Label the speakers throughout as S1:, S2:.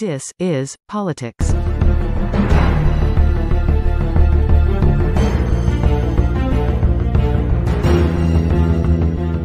S1: Dis is politics.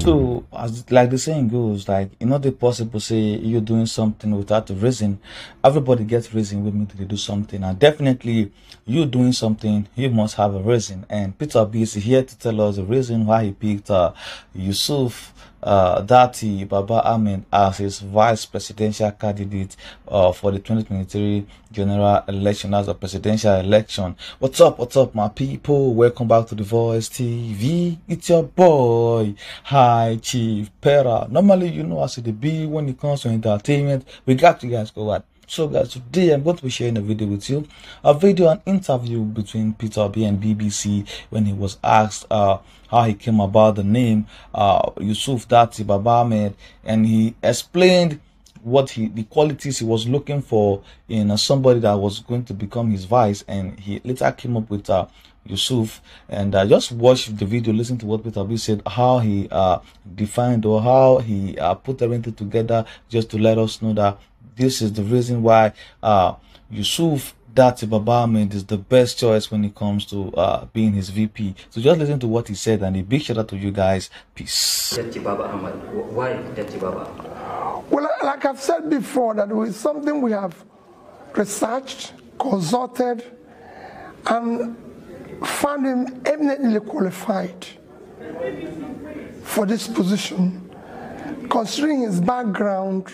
S2: So, as like the saying goes, like know, the possible say you're doing something without a reason. Everybody gets reason with me to do something, and definitely you doing something, you must have a reason. And Peter Obi is here to tell us the reason why he picked uh, Yusuf uh, Datti Baba Ahmed as his vice presidential candidate uh, for the 2023 general election as a presidential election. What's up? What's up, my people? Welcome back to the Voice TV. It's your boy, Hi Chief Pera. Normally, you know, see the B when it comes to entertainment. We got you guys go what? So guys, today I'm going to be sharing a video with you. A video, an interview between Peter Obi and BBC when he was asked uh, how he came about the name uh, Yusuf Datti Baba Ahmed. And he explained what he the qualities he was looking for in uh, somebody that was going to become his vice. And he later came up with uh, Yusuf. And uh, just watch the video listen to what Peter Obi said how he uh, defined or how he uh, put everything together just to let us know that this is the reason why uh, Yusuf Datti Baba is the best choice when it comes to uh, being his VP. So just listen to what he said and a big shout out to you guys. Peace.
S3: Datti Baba Ahmed. Why Datti Baba?
S4: Well, like I've said before, that was something we have researched, consulted, and found him eminently qualified for this position, considering his background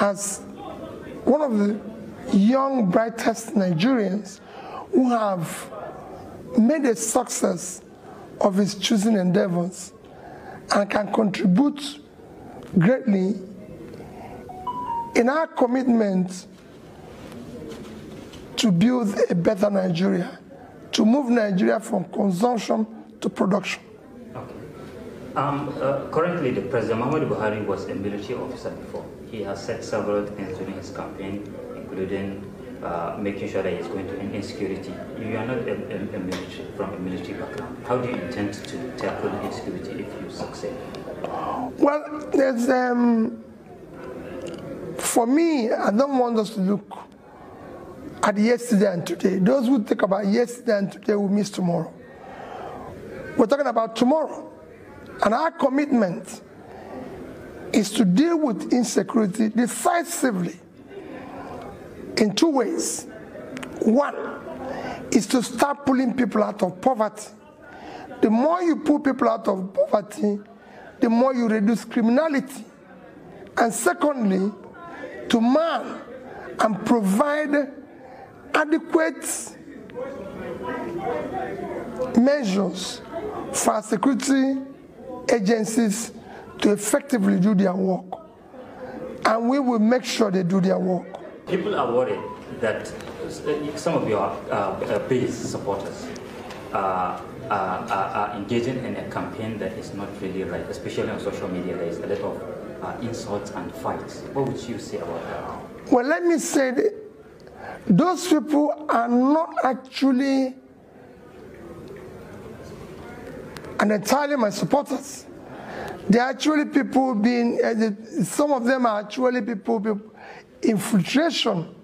S4: as one of the young, brightest Nigerians who have made a success of his choosing endeavors and can contribute greatly in our commitment to build a better Nigeria, to move Nigeria from consumption to production.
S3: Um, uh, currently, the President Muhammad Buhari was a military officer before. He has said several things during his campaign, including uh, making sure that he's going to end insecurity. You are not a, a, a military, from a military background. How do you intend to tackle insecurity if you succeed?
S4: Well, there's um, for me, I don't want us to look at yesterday and today. Those who think about yesterday and today will miss tomorrow. We're talking about tomorrow. And our commitment is to deal with insecurity decisively in two ways. One is to start pulling people out of poverty. The more you pull people out of poverty, the more you reduce criminality. And secondly, to man and provide adequate measures for security agencies to effectively do their work. And we will make sure they do their work.
S3: People are worried that some of your uh, base supporters uh, are, are, engaging in a campaign that is not really right, especially on social media. There is a lot of uh, insults and fights. What would you say about that?
S4: Well, let me say that those people are not actually and entirely my supporters. They're actually people being, uh, some of them are actually people, people infiltration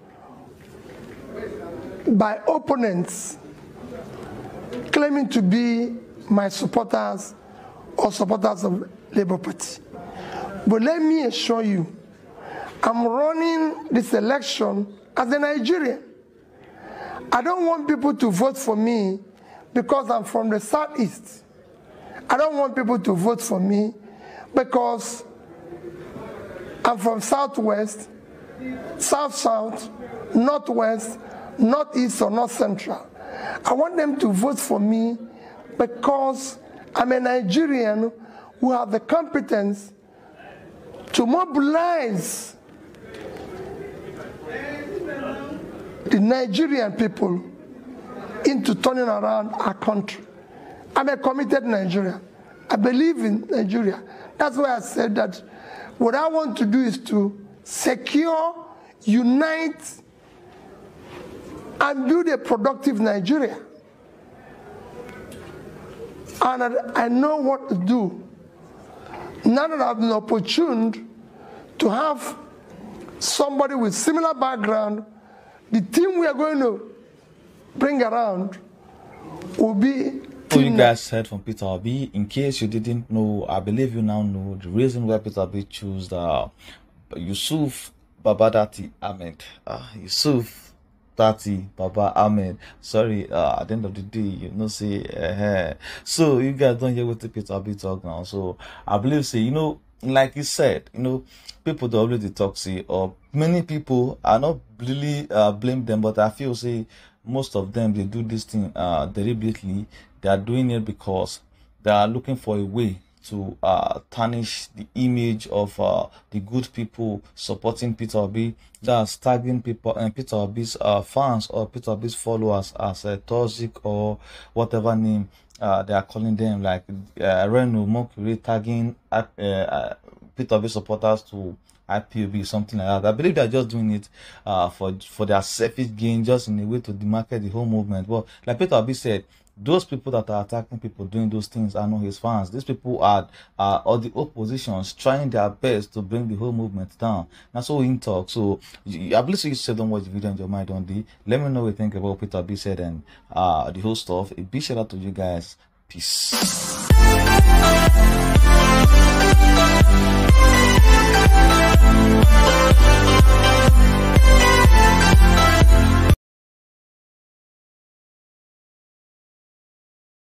S4: by opponents claiming to be my supporters or supporters of Labour Party. But let me assure you, I'm running this election as a Nigerian. I don't want people to vote for me because I'm from the Southeast. I don't want people to vote for me because I'm from Southwest, South South, Northwest, Northeast, or North Central. I want them to vote for me because I'm a Nigerian who have the competence to mobilize the Nigerian people into turning around our country. I'm a committed Nigerian. I believe in Nigeria. That's why I said that what I want to do is to secure, unite, and build a productive Nigeria. And I know what to do. Now that I've been opportuned to have somebody with similar background, the team we are going to bring around will be
S2: So you guys heard from Peter Obi. In case you didn't know, I believe you now know the reason why Peter Obi chose the Yusuf Babadati Ahmed. Uh, Yusuf Tati Baba Ahmed. Sorry, uh, at the end of the day, you know, say, uh, so you guys don't hear what Peter Obi talk now. So I believe, say, you know, like you said, you know, people don't already talk, say, or many people are not really uh, blame them, but I feel, say, most of them they do this thing uh, deliberately. They are doing it because they are looking for a way to uh, tarnish the image of uh, the good people supporting Peter Obi, that's tagging people and Peter Obi's uh, fans or Peter Obi's followers as a toxic or whatever name uh, they are calling them, like uh, Reno Mercury tagging uh, uh, Peter Obi supporters to IPOB, something like that. I believe they're just doing it uh, for for their selfish gain, just in a way to demarcate the whole movement. But like Peter Obi said, those people that are attacking people doing those things are not his fans. These people are, are all the oppositions trying their best to bring the whole movement down. That's all in talk. So I believe you said don't watch the video on your mind on the. Let me know what you think about Peter Obi said and uh the whole stuff. A big shout out to you guys. Peace.